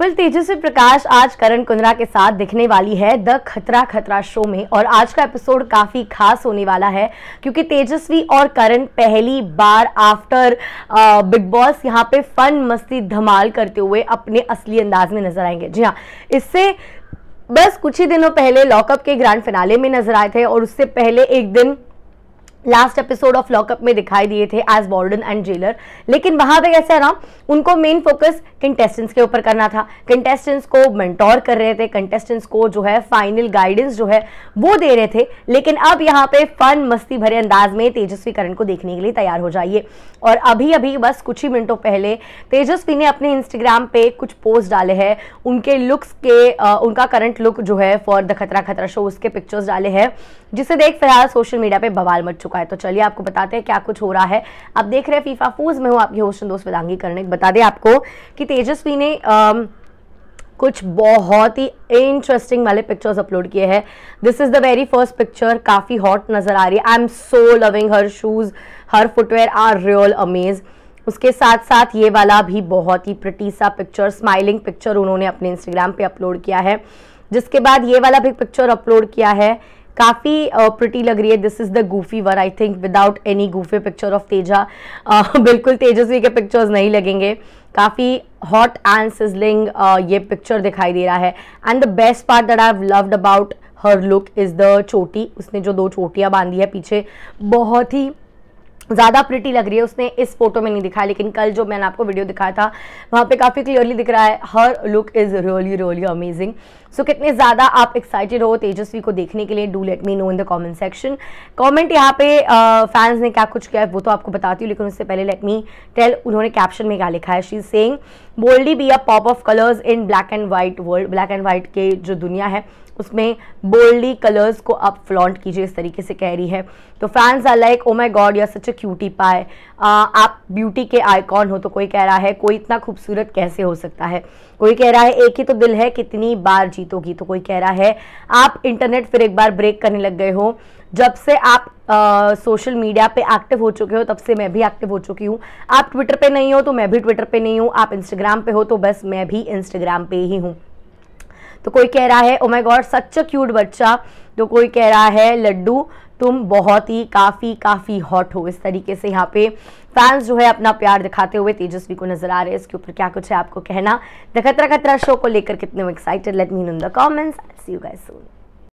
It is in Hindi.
वेल तेजस्वी प्रकाश आज करण कुंद्रा के साथ दिखने वाली है द खतरा खतरा शो में और आज का एपिसोड काफ़ी खास होने वाला है क्योंकि तेजस्वी और करण पहली बार आफ्टर बिग बॉस यहाँ पे फन मस्ती, धमाल करते हुए अपने असली अंदाज में नज़र आएँगे। जी हाँ इससे बस कुछ ही दिनों पहले लॉकअप के ग्रैंड फिनाले में नज़र आए थे और उससे पहले एक दिन लास्ट एपिसोड ऑफ़ लॉकअप में दिखाई दिए थे एज वार्डन एंड जेलर लेकिन वहाँ पे कैसे ना उनको मेन फोकस कंटेस्टेंट्स के ऊपर करना था। कंटेस्टेंट्स को मेंटोर कर रहे थे कंटेस्टेंट्स को जो है फाइनल गाइडेंस जो है वो दे रहे थे। लेकिन अब यहाँ पे फन मस्ती भरे अंदाज में तेजस्वी करण को देखने के लिए तैयार हो जाइए। और अभी अभी बस कुछ ही मिनटों पहले तेजस्वी ने अपने इंस्टाग्राम पे कुछ पोस्ट डाले हैं। उनके लुक्स के उनका करंट लुक जो है फॉर द खतरा खतरा शो उसके पिक्चर्स डाले हैं। जिसे देख फ़िलहाल सोशल मीडिया पे बवाल मच चुका है तो चलिए आपको बताते हैं क्या कुछ हो रहा है। आप देख रहे हैं फीफा फूज में हूँ आपकी होस्ट दोस्त विदांगी करने। बता दें आपको कि तेजस्वी ने कुछ बहुत ही इंटरेस्टिंग वाले पिक्चर्स अपलोड किए हैं। This is the very first picture काफ़ी हॉट नज़र आ रही है। I am so loving her shoes her footwear are real amaze उसके साथ साथ ये वाला भी बहुत ही प्रटी सा पिक्चर स्माइलिंग पिक्चर उन्होंने अपने इंस्टाग्राम पे अपलोड किया है। जिसके बाद ये वाला भी पिक्चर अपलोड किया है। काफ़ी प्रिटी लग रही है। This is the goofy one I think without any goofy picture of Teja बिल्कुल तेजस्वी के पिक्चर्स नहीं लगेंगे। काफ़ी हॉट एंड सिजलिंग ये पिक्चर दिखाई दे रहा है। And the best part that I have loved about her look is the चोटी। उसने जो दो चोटियाँ बांधी है पीछे, बहुत ही ज़्यादा प्रिटी लग रही है उसने इस फ़ोटो में नहीं दिखाया लेकिन कल जो मैंने आपको वीडियो दिखाया था वहाँ पे काफ़ी क्लियरली दिख रहा है her look is really really amazing so कितने ज़्यादा आप एक्साइटेड हो तेजस्वी को देखने के लिए do let me know in the comment section comment यहाँ पे फैंस uh, ने क्या कुछ किया है वो तो आपको बताती हूँ लेकिन उससे पहले लेट मी टेल उन्होंने कैप्शन में क्या लिखा है. She sang boldly be a pop of colours in black and white world black and white के जो दुनिया है उसमें बोल्डली कलर्स को आप फ्लॉन्ट कीजिए इस तरीके से कह रही है. तो fans are like oh my god yeah such a cutie पाए आप ब्यूटी के आइकॉन हो तो कोई कह रहा है, कोई इतना खूबसूरत कैसे हो सकता है? कोई कह रहा है, एक ही तो दिल है, कितनी बार जीतोगी? तो कोई कह रहा है, आप इंटरनेट फिर एक बार ब्रेक करने लग गए हो। जब से आप सोशल मीडिया पे एक्टिव हो चुके हो, तब से मैं भी एक्टिव हो चुकी हूँ। आप ट्विटर पे नहीं हो तो मैं भी ट्विटर पे नहीं हूँ। आप इंस्टाग्राम पे हो तो बस मैं भी इंस्टाग्राम पे ही हूँ। तो कोई कह रहा है ओ my god such a cute बच्चा। तो कोई कह रहा है, लड्डू तुम बहुत ही काफ़ी काफ़ी हॉट हो। इस तरीके से यहाँ पे फैंस जो है अपना प्यार दिखाते हुए तेजस्वी को नज़र आ रहे हैं। इसके ऊपर क्या कुछ है आपको कहना? द खतरा खतरा शो को लेकर कितने excited let mean in the comments see you guys soon